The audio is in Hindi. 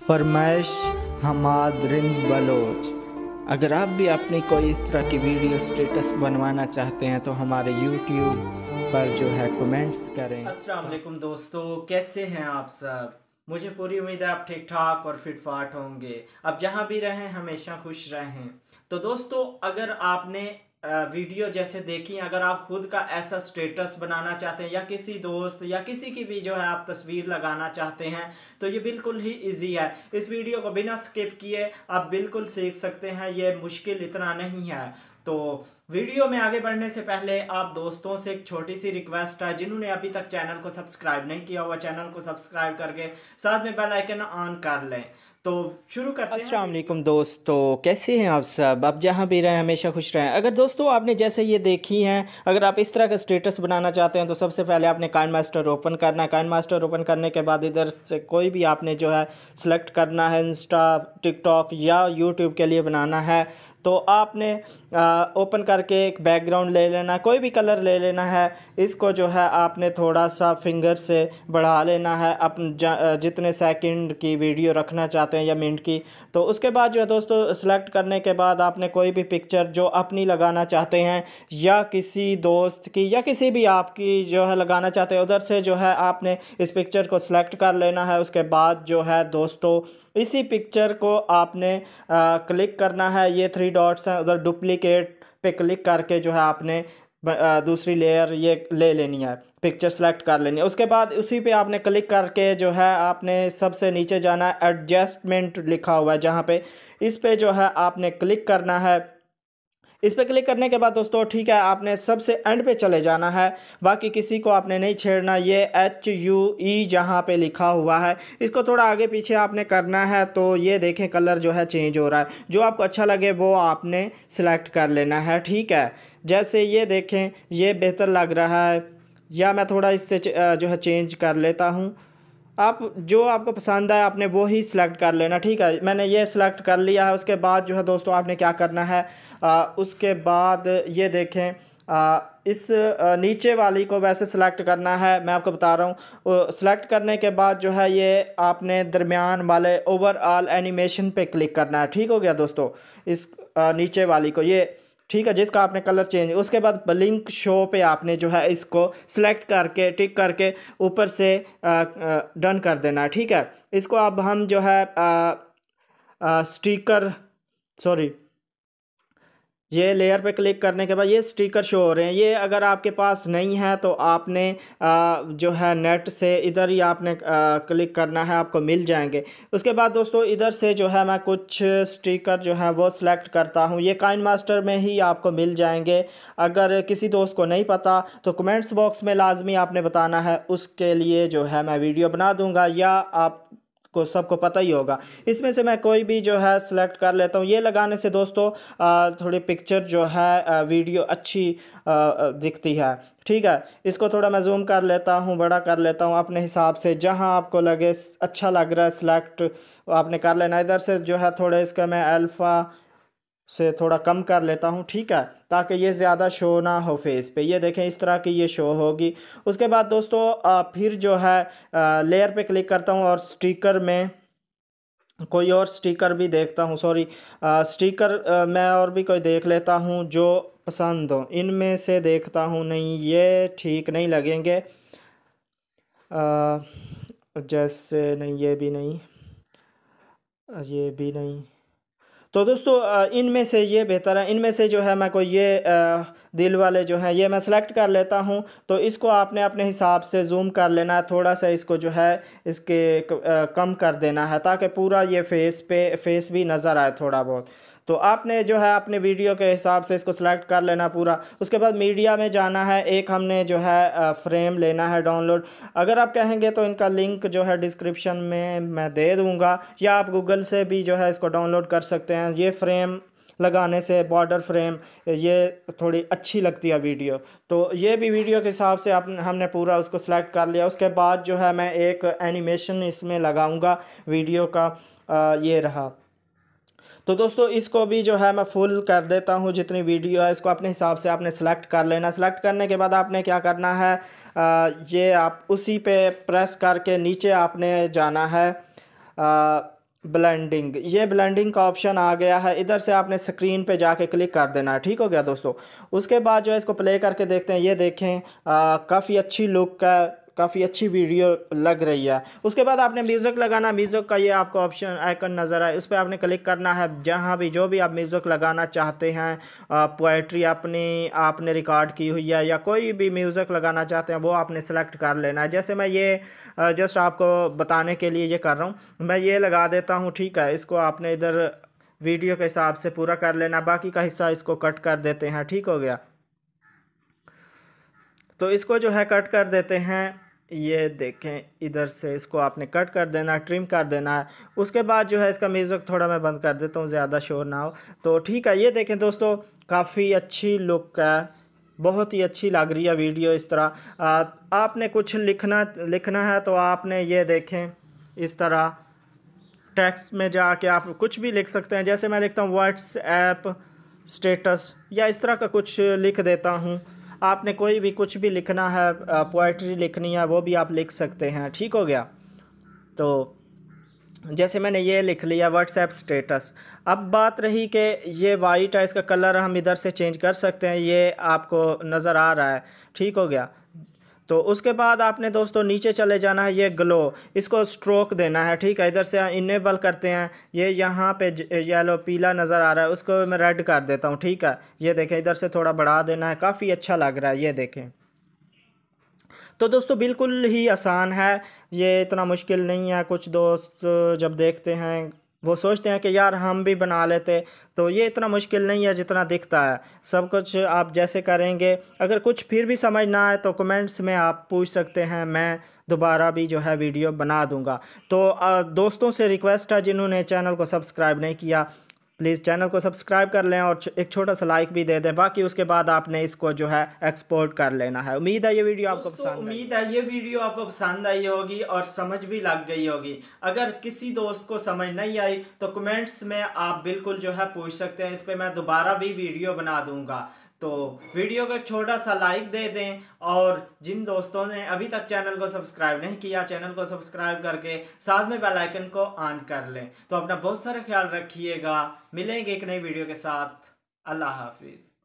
फरमाइश, हमाद, रिंद, बलोच। अगर आप भी अपनी कोई इस तरह की वीडियो स्टेटस बनवाना चाहते हैं तो हमारे यूट्यूब पर जो है कमेंट्स करें। अस्सलाम दोस्तों, कैसे हैं आप सब? मुझे पूरी उम्मीद है आप ठीक ठाक और फिट फाट होंगे। अब जहाँ भी रहें, हमेशा खुश रहें। तो दोस्तों, अगर आपने वीडियो जैसे देखी, अगर आप खुद का ऐसा स्टेटस बनाना चाहते हैं या किसी दोस्त या किसी की भी जो है आप तस्वीर लगाना चाहते हैं तो ये बिल्कुल ही इजी है। इस वीडियो को बिना स्किप किए आप बिल्कुल सीख सकते हैं, ये मुश्किल इतना नहीं है। तो वीडियो में आगे बढ़ने से पहले आप दोस्तों से एक छोटी सी रिक्वेस्ट है, जिन्होंने अभी तक चैनल को सब्सक्राइब नहीं किया हुआ चैनल को सब्सक्राइब करके साथ में बेल आइकन ऑन कर लें। तो शुरू करते हैं। अस्सलाम वालेकुम दोस्तों, कैसे हैं आप सब? आप जहाँ भी रहें, हमेशा खुश रहें। अगर दोस्तों आपने जैसे ये देखी हैं, अगर आप इस तरह का स्टेटस बनाना चाहते हैं तो सबसे पहले आपने काइन मास्टर ओपन करना है। काइन मास्टर ओपन करने के बाद इधर से कोई भी आपने जो है सेलेक्ट करना है इंस्टा टिकटॉक या यूट्यूब के लिए बनाना है तो आपने ओपन करके एक बैकग्राउंड ले लेना कोई भी कलर ले लेना है इसको जो है आपने थोड़ा सा फिंगर से बढ़ा लेना है अपन जितने सेकंड की वीडियो रखना चाहते हैं या मिनट की। तो उसके बाद जो है दोस्तों सेलेक्ट करने के बाद आपने कोई भी पिक्चर जो अपनी लगाना चाहते हैं या किसी दोस्त की या किसी भी आपकी जो है लगाना चाहते हैं उधर से जो है आपने इस पिक्चर को सिलेक्ट कर लेना है उसके बाद जो है दोस्तों इसी पिक्चर को आपने आ, क्लिक करना है ये थ्री डॉट्स हैं उधर डुप्लीकेट पे क्लिक करके जो है आपने दूसरी लेयर ये ले लेनी है पिक्चर सेलेक्ट कर लेनी है। उसके बाद उसी पे आपने क्लिक करके जो है आपने सबसे नीचे जाना है एडजस्टमेंट लिखा हुआ है, जहाँ पे इस पे जो है आपने क्लिक करना है इस पर क्लिक करने के बाद दोस्तों, ठीक है, आपने सबसे एंड पे चले जाना है। बाकी किसी को आपने नहीं छेड़ना, ये एच यू ई जहाँ पे लिखा हुआ है। इसको थोड़ा आगे पीछे आपने करना है तो ये देखें, कलर जो है चेंज हो रहा है। जो आपको अच्छा लगे, वो आपने सिलेक्ट कर लेना है, ठीक है। जैसे ये देखें, ये बेहतर लग रहा है। या मैं थोड़ा इससे जो है चेंज कर लेता हूँ। आप जो आपको पसंद आए आपने वो ही सिलेक्ट कर लेना ठीक है? मैंने ये सिलेक्ट कर लिया है उसके बाद जो है दोस्तों आपने क्या करना है? आ, उसके बाद ये देखें आ, इस नीचे वाली को वैसे सिलेक्ट करना है मैं आपको बता रहा हूँ। सिलेक्ट करने के बाद जो है ये आपने दरमियान वाले ओवरऑल एनिमेशन पे क्लिक करना है ठीक हो गया दोस्तों? इस आ, नीचे वाली को ये ठीक है, जिसका आपने कलर चेंज उसके बाद लिंक शो पे आपने जो है इसको सिलेक्ट करके टिक करके ऊपर से डन कर देना है, ठीक है? इसको अब हम जो है स्टिकर सॉरी ये लेयर पे क्लिक करने के बाद ये स्टिकर शो हो रहे हैं। ये अगर आपके पास नहीं है तो आपने आ, जो है नेट से इधर ही आपने आ, क्लिक करना है आपको मिल जाएँगे। उसके बाद दोस्तों इधर से जो है मैं कुछ स्टिकर जो है वो सिलेक्ट करता हूँ। ये काइन मास्टर में ही आपको मिल जाएँगे। अगर किसी दोस्त को नहीं पता तो कमेंट्स बॉक्स में लाजमी आपने बताना है। उसके लिए जो है मैं वीडियो बना दूँगा या आप को सबको पता ही होगा। इसमें से मैं कोई भी जो है सिलेक्ट कर लेता हूँ। ये लगाने से दोस्तों थोड़ी पिक्चर जो है वीडियो अच्छी दिखती है। ठीक है? इसको थोड़ा मैं जूम कर लेता हूँ, बड़ा कर लेता हूँ अपने हिसाब से। जहाँ आपको लगे अच्छा लग रहा है सिलेक्ट आपने कर लेना। इधर से जो है थोड़ा इसका मैं अल्फ़ा से थोड़ा कम कर लेता हूँ ठीक है? ताकि ये ज़्यादा शो ना हो फेस पे। ये देखें इस तरह की ये शो होगी। उसके बाद दोस्तों फिर जो है लेयर पे क्लिक करता हूँ और स्टिकर में कोई और स्टिकर भी देखता हूँ। सॉरी स्टिकर मैं और भी कोई देख लेता हूँ जो पसंद हो। इनमें से देखता हूँ नहीं ये ठीक नहीं लगेंगे। आ, जैसे नहीं ये भी नहीं। ये भी नहीं। तो दोस्तों इनमें से ये बेहतर है। इनमें से जो है मैं कोई ये दिल वाले जो हैं, ये मैं सेलेक्ट कर लेता हूँ। तो इसको आपने अपने हिसाब से जूम कर लेना है। थोड़ा सा इसको जो है, इसके कम कर देना है ताकि पूरा ये फेस पे फेस भी नज़र आए थोड़ा बहुत। तो आपने जो है अपने वीडियो के हिसाब से इसको सिलेक्ट कर लेना पूरा। उसके बाद मीडिया में जाना है एक हमने जो है फ्रेम लेना है डाउनलोड अगर आप कहेंगे तो इनका लिंक जो है डिस्क्रिप्शन में मैं दे दूँगा या आप गूगल से भी जो है इसको डाउनलोड कर सकते हैं। ये फ्रेम लगाने से बॉर्डर फ्रेम ये थोड़ी अच्छी लगती है वीडियो तो ये भी वीडियो के हिसाब से आप हमने पूरा उसको सेलेक्ट कर लिया। उसके बाद जो है मैं एक एनिमेशन इसमें लगाऊँगा वीडियो का आ, ये रहा। तो दोस्तों इसको भी जो है मैं फुल कर देता हूँ जितनी वीडियो है इसको अपने हिसाब से आपने सेलेक्ट कर लेना। सेलेक्ट करने के बाद आपने क्या करना है? आ, ये आप उसी पे प्रेस करके नीचे आपने जाना है ब्लेंडिंग ये ब्लेंडिंग का ऑप्शन आ गया है। इधर से आपने स्क्रीन पे जाके क्लिक कर देना है। ठीक हो गया दोस्तों? उसके बाद जो है इसको प्ले करके देखते हैं। ये देखें काफ़ी अच्छी लुक का काफ़ी अच्छी वीडियो लग रही है। उसके बाद आपने म्यूज़िक लगाना म्यूज़िक का ये आपको ऑप्शन आइकन नज़र आए। उस पर आपने क्लिक करना है। जहाँ भी, जो भी आप म्यूज़िक लगाना चाहते हैं पोइट्री अपनी, आपने रिकॉर्ड की हुई है या कोई भी म्यूज़िक लगाना चाहते हैं, वो आपने सेलेक्ट कर लेना है। जैसे मैं ये जस्ट आपको बताने के लिए ये कर रहा हूँ। मैं ये लगा देता हूँ, ठीक है। इसको आपने इधर वीडियो के हिसाब से पूरा कर लेना। बाकी का हिस्सा इसको कट कर देते हैं। ठीक हो गया। तो इसको जो है कट कर देते हैं। ये देखें इधर से इसको आपने कट कर देना है ट्रिम कर देना। है उसके बाद जो है इसका म्यूज़िक थोड़ा मैं बंद कर देता हूँ ज़्यादा शोर ना हो। तो ठीक है ये देखें दोस्तों काफ़ी अच्छी लुक है बहुत ही अच्छी लग रही है वीडियो इस तरह। आ, आपने कुछ लिखना लिखना है तो आपने ये देखें इस तरह। टेक्स्ट में जाके आप कुछ भी लिख सकते हैं जैसे मैं लिखता हूँ व्हाट्सएप स्टेटस या इस तरह का कुछ लिख देता हूँ। आपने कोई भी कुछ भी लिखना है पोइट्री लिखनी है, वो भी आप लिख सकते हैं, ठीक हो गया? तो जैसे मैंने ये लिख लिया व्हाट्सएप स्टेटस अब बात रही कि ये वाइट है, इसका कलर हम इधर से चेंज कर सकते हैं, ये आपको नज़र आ रहा है, ठीक हो गया? तो उसके बाद आपने दोस्तों नीचे चले जाना है, ये ग्लो इसको स्ट्रोक देना है, ठीक है? इधर से इनेबल करते हैं, ये यहाँ पे येलो पीला नज़र आ रहा है, उसको मैं रेड कर देता हूँ, ठीक है? ये देखें, इधर से थोड़ा बढ़ा देना है, काफ़ी अच्छा लग रहा है, ये देखें। तो दोस्तों बिल्कुल ही आसान है, ये इतना मुश्किल नहीं है, कुछ दोस्त जब देखते हैं वो सोचते हैं कि यार हम भी बना लेते तो ये इतना मुश्किल नहीं है जितना दिखता है। सब कुछ आप जैसे करेंगे। अगर कुछ फिर भी समझ ना आए तो कमेंट्स में आप पूछ सकते हैं, मैं दोबारा भी जो है वीडियो बना दूँगा। तो दोस्तों से रिक्वेस्ट है जिन्होंने चैनल को सब्सक्राइब नहीं किया प्लीज़ चैनल को सब्सक्राइब कर लें और एक छोटा सा लाइक भी दे दें। बाकी उसके बाद आपने इसको जो है एक्सपोर्ट कर लेना है। उम्मीद है ये वीडियो आपको पसंद उम्मीद है ये वीडियो आपको पसंद आई होगी और समझ भी लग गई होगी। अगर किसी दोस्त को समझ नहीं आई तो कमेंट्स में आप बिल्कुल जो है पूछ सकते हैं। इस पर मैं दोबारा भी वीडियो बना दूँगा। तो वीडियो को छोटा सा लाइक दे दें और जिन दोस्तों ने अभी तक चैनल को सब्सक्राइब नहीं किया, चैनल को सब्सक्राइब करके साथ में बेल आइकन को ऑन कर लें। तो अपना बहुत सारा ख्याल रखिएगा। मिलेंगे एक नई वीडियो के साथ। अल्लाह हाफिज़।